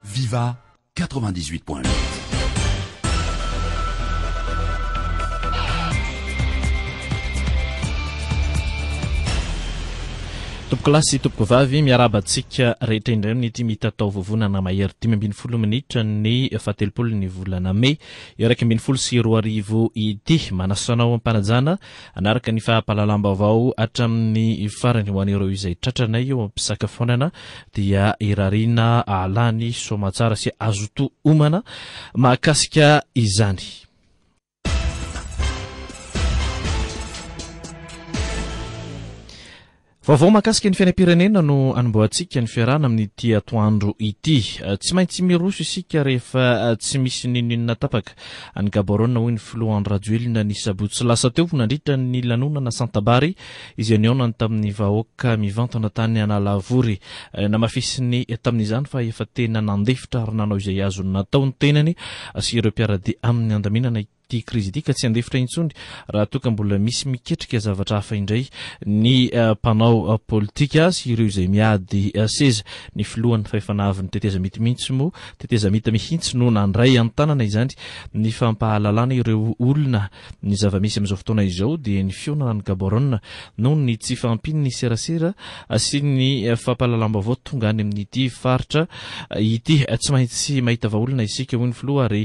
Viva 98 point 8. Tompokolahy sy tompokovavy, miarahaba antsika rehetra indray amin'ity mitatao vovonana mahery dimy ambin'ny folo minitra ny fahatelopolo ny volana mey iraika ambin'ny folo sy roa arivo ity. Manasa anao am-panajana Hanaraka ny fampahalalam-baovao hatramin'ny farany ho an'ireo izay tratranay eo am-pisakafoanana dia irariana hahalany soamatsara sy hazotoa homana mahakasika izany. Vaovao mahakasika ny fiainam-pirenena no hanombohantsika ny fiarahana amin'ity atoandro ity. Tsy maintsy miroso isika rehefa tsy misy n'inon'inona tapaka any Gaborone hoy ny filoha Andry Rajoelina ny sabotsy lasa teo nandritra ny lanonana Santa-bary izay nihaonany tamin'ny vahoaka mivantana tany Analavory. Namafisiny tamin'izany fa efa tena nandefitra ary nanao izay azony natao ny tenany sy ireo mpiara-dia aminy handaminana ity krizy ity ka tsy handefitra intsony raha toa ka mbola misy miketrika zavatra hafa indray ny eh, mpanao eh, politika sy ireo izay miady eh, seza. Ny filohan'ny fahefana avin'ny tetezamita mihitsy moa, tetezamita mihitsy no nandray an-tanana izany. Ny fampahalalana ireo olona ny zava-misy amin'izao fotoana izao dia ny fihaonana ny Gaborone noho ny tsy fahampian'ny serasera sy ny fampahalalam-baovao tonga any amin'ity faritra ity. Tsy maintsy mahita vahaolana isika, hoy ny filoha, ary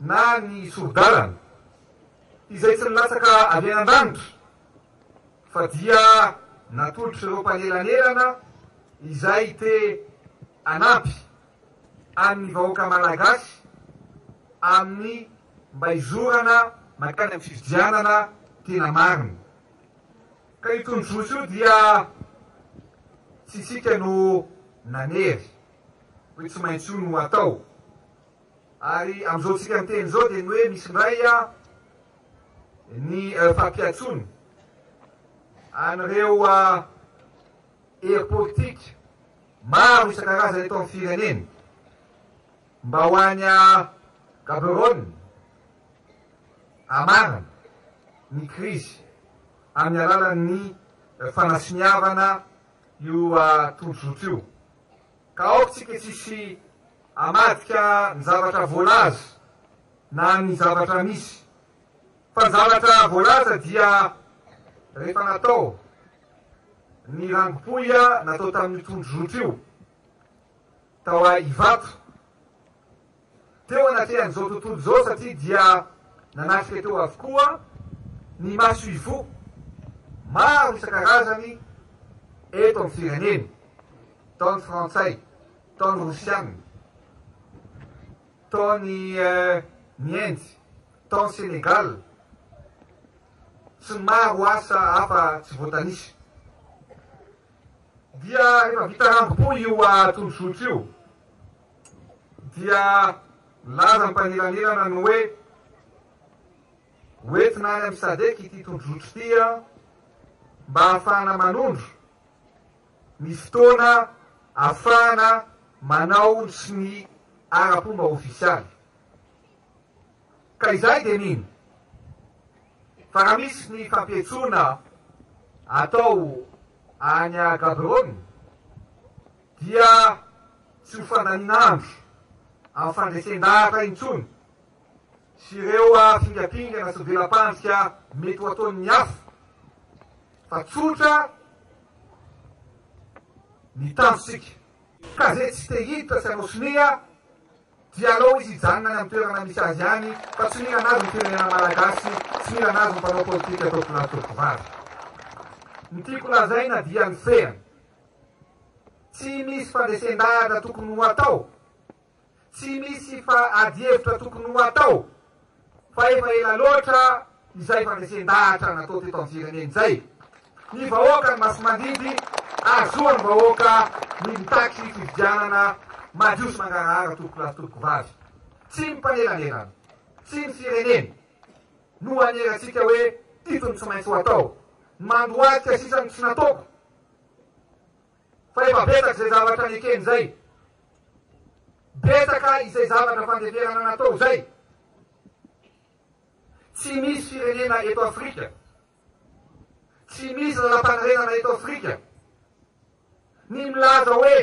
na ny sori-dalana izay tsy nilatsaka avy any an-danitra fa dia natolotr'ireo mpanelanelana izay te hanampy an'ny vahoaka Malagasy amin'ny mba hizorana mankany amin'ny fifidianana tena marina. Ka io tondro-droa io dia tsy isika no nanery hoe tsy maintsy io no atao. Ary amin'izao tsika miteny izao dia ny hoe misy indray ny fampiantsoana an'ireo hery politika maro isan-karazany eto amin'ny firenena mba ho any Gaborone hamarana ny krizy amin'ny alalan'ny fanasoniavana io tondrozotra io. Ka aoka tsika tsisy amadika ny zavatra voalaza na ny zavatra misy, fa ny zavatra voalaza dia rehefa natao ny rangopoia natao tamin'io tondro-zotro io tao a Ivato, teo anatrehan'izao tontolo izao satria dia nanatrika teo avokoa ny masoivoho maro isan-karazany eto amin'ny firenena, tao ny frantsay, tao ny rosiana, tao ny ny Inde, tao ny Senegal sy ny maro asa hafa tsy voatanisa. Dia rehefa vita rambom-po io tondrozotra io, dia nilaza ny mpanelanelana ny hoe, Ho entina any amin'ny Sadec ity tondrojotro ity mba hahafahana manondro ny fotoana hahafahana manao ny sonia ara-pomba ofisialy. Ka izahay dia mino fa raha misy ny fampiantsoana atao any Gaborone dia tsy ho fandanian'andro amin'ny fandresen-dahatra intsony sy ireo fingampingana sy vela-pandrika mety ho ataon'ny hafa fa tsotra ny tanjontsika. Ka izay tsy te hiditra sy hanao sonia dia alao izy hijanona any amin'ny toerana misy azy any fa tsy mila anazy ny firenena malagasy, tsy mila anazy ny mpanao politika tompolahy sy tompovavy. Ny tiako lazaina dia ny fehiny Tsy misy fandresen-dahatra tokony ho atao, tsy misy fa adihevitra tokony ho atao fa efa ela loatra izay fandresen-dahatra natao teto amin'ny firenena izay. Ny vahoaka no masi-mandidy ary zo an'ny vahoaka ny mitaky fifidianana madio sy mangarahara tompokolahy sy tompokovavy. Tsy ny mpanelanelana, tsy ny firenena no hanerantsika hoe ito no tsy maintsy ho atao. Ny mandohalika sisa no tsy nataoko Fa efa betsaka izay zavatra nekeny izay. Betsaka izay zavatra fandeferana natao izay. Tsy misy firenena eto Afrika. Tsy misy lalampanorenana eto Afrika. Ny milaza hoe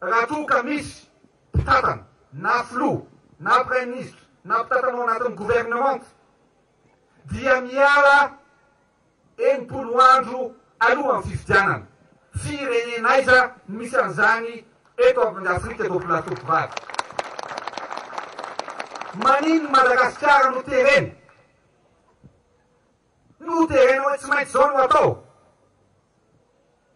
raha toa ka misy mpitantana na filoha na praiminisitra na mpitantana ao anatin'ny governemanta dia miala enimpolo andro alohan'ny fifidianana. Firenen'aiza no misy an'izany eto amin'ny Afrika eto Ampilatovivavy? Maninona Madagasikara no terena? No terena hoe tsy maintsy izao no atao?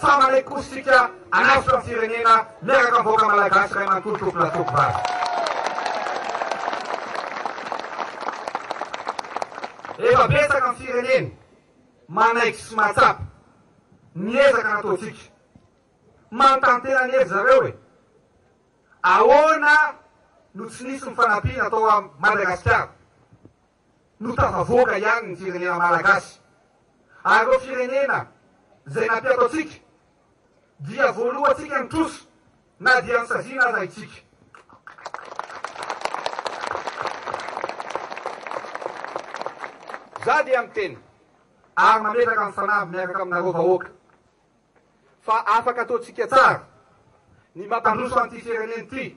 Sa manahy kosa isika hanaisotra ny firenena miaraka amin'ny vahoaka malagasy iray manontolo toko lahy toko vavy? Efa betsaka ny firenena manaiky sy mahatsapa ny ezaka nataontsika. Manontany tena ny ry zareo e! Ahoana no tsy nisy ny fanampiana tao Madagasikara? no tafavoaka ihany ny firenena Malagasy ary ireo firenena izay nampiato antsika dia voalohantsika ny trosa na dia nisaziana aza itsika. Za dia miteny ary mametraka ny fanamby miaraka aminareo vahoaka fa afaka ataontsika tsara ny mampandroso an'ity firenena ity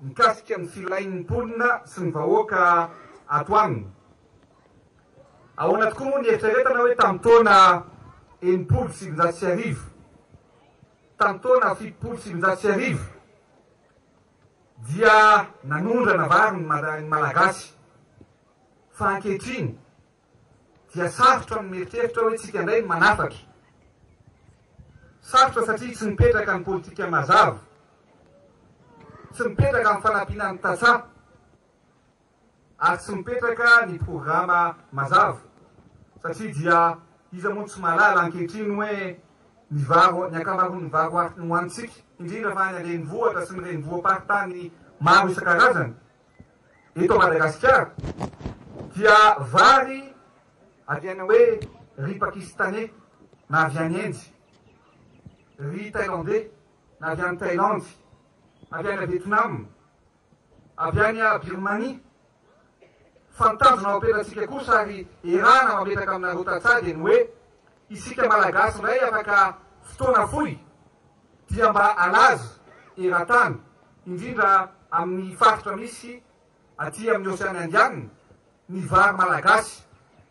mikasika ny filain'ny mponina sy ny vahoaka ato aminy. Ahoana tokoa moa ny eritreretana hoe tamin'ny taona enimpolo sy sivinjato sy arivo, tamin'ny taona fitopolo sy sivinjato sy arivo dia nanondrana vary ny Malagasy fa ankehitriny dia sarotra ny mieritreritra hoe tsika indray no manafatra. Sarotra satria tsy mipetraka ny politika mazava, tsy mipetraka ny fanampiana ny tantsaha, ary tsy mipetraka ny programa mazava satria dia iza moa no tsy mahalala ankehitriny hoe ny varo, ny ankamaroan'ny varo hohanintsika, indrindra fa any an-drenivohitra sy ny renivohim-paritany maro isan-karazany, Eto Madagasikara dia vary adiana hoe riz pakistanais na avy any Indy, riz thailandais na avy any Thailandy, avy any Vietnam, avy any Birmanie, fa ny tanjona ao am-pelantsika kosa ary erahana mametraka aminareo tantsaha dia ny hoe Isika Malagasy indray afaka fotoana fohy dia mba alaza eran-tany, indrindra amin'ny faritra misy aty amin'ny Oseana Indianina, ny vary malagasy.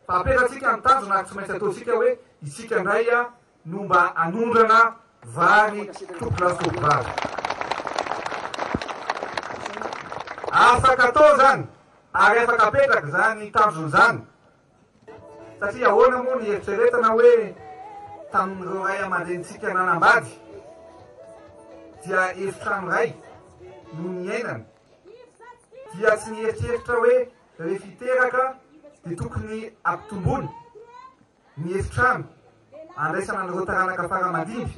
Fa apetratsika ny tanjona ary tsy maintsy ataontsika hoe isika indray no mba hanondrana vary toko gasy toko vary. Afaka atao izany ary afaka apetraka izany tanjona izany. Satria ahoana moa ny eritreretana hoe tamin'ireo ray aman-drenintsika nanambady dia efitrano iray no niainany, dia tsy nieritreritra hoe rehefa hiteraka dia tokony ampitomboina ny efitrano handraisana an'ireo taranaka fara aman-dimby?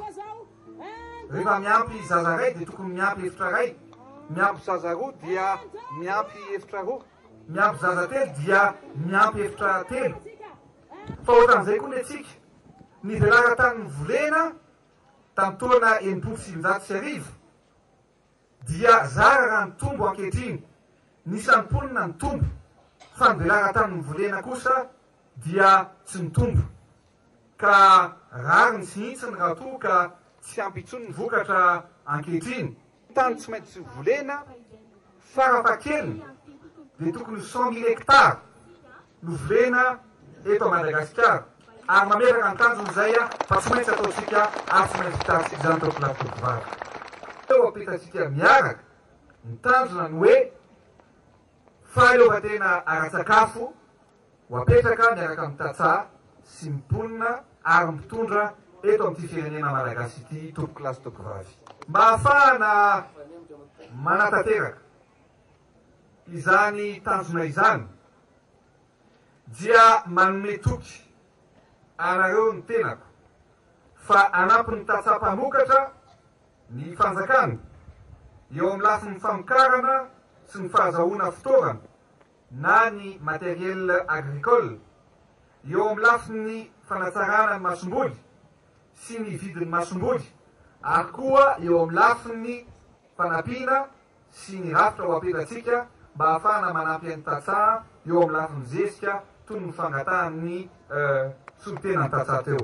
Rehefa miampy zaza iray dia tokony miampy efitra iray, miampy zaza roa dia miampy efitra roa. Miampy zaza telo dia miampy efitra telo. Fa ohatran'izay koa ny antsika. Nivelara tany Mivolena tamin'ny taona enimpolo sy sivinjato sy arivo dia zara raha nitombo ankehitriny. Ny isan'ny mponina nitombo fa nivelara tany Mivolena kosa dia tsy nitombo. Ka rariny sihintsiny raha toa ka tsy ampy intsony ny vokatra ankehitriny. Tany tsy maintsy volena farafahakeliny dia tokony cent mille hectares no volena eto à Madagasikara ary mamerana ny tanjona izay fa tsy maintsy ataontsika ary tsy maintsy vitantsika izany tao Filamintsofy Valo teo ampitantsika miaraka ny tanjona ny hoe fahaleovantena ara-tsakafo Ho apetraka miaraka amin'ny tantsaha sy ny mponina ary ny mpitondra eto amin'ity firenena Malagasy ity tompoko lahy sy tompoko vavy. Mba hahafahana manatanteraka izany tanjona izany dia manome toky anareo ny tenako fa hanampy ny tantsaha mpamokatra ny fanjakana eo amin'ny lafiny famokarana sy ny fahazahoana fitaovana, na ny matériel agricole, eo amin'ny lafiny fanatsarana ny masomboly sy ny vidin'ny masomboly ary koa eo amin'ny lafiny fanampiana sy ny rafitra ho apetratsika mba hahafahana manampy an'ny tantsaha eo amin'ny lafiny zezika toy ny fangatahan'ny solontenan'ny tantsaha teo.